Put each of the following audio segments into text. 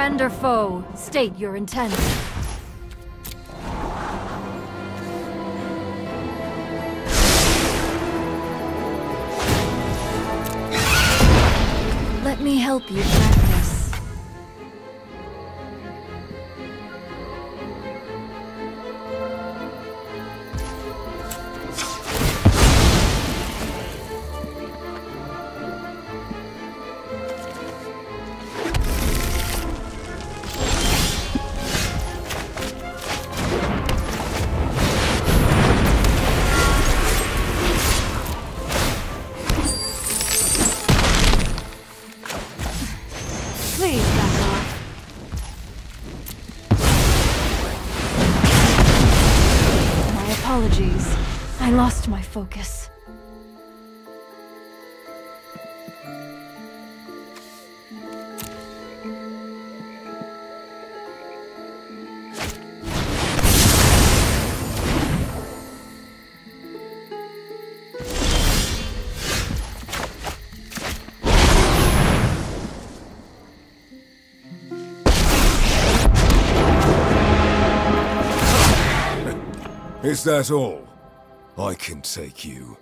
your foe. State your intent. Let me help you practice. I lost my focus. Is that all? I can take you.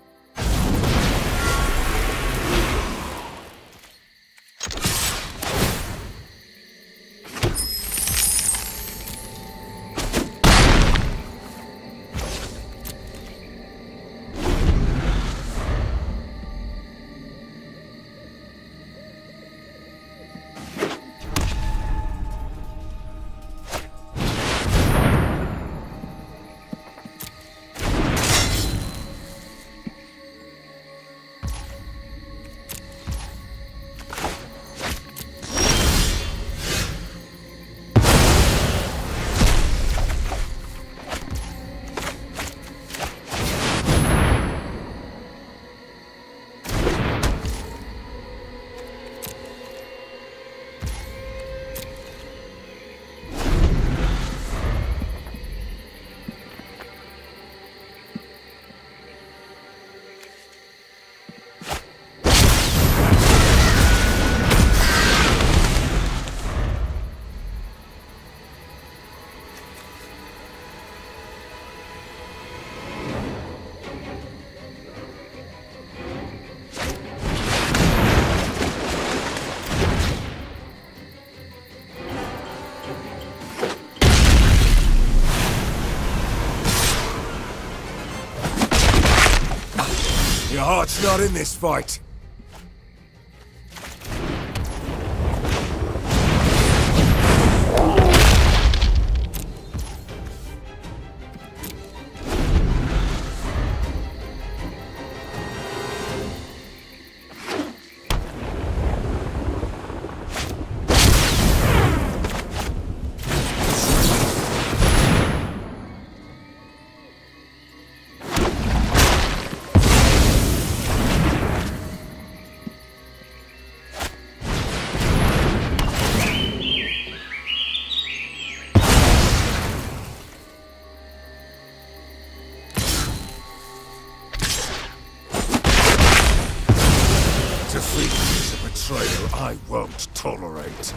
Heart's not in this fight. Betrayal I won't tolerate.